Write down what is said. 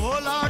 भोला ढोल मंजीरा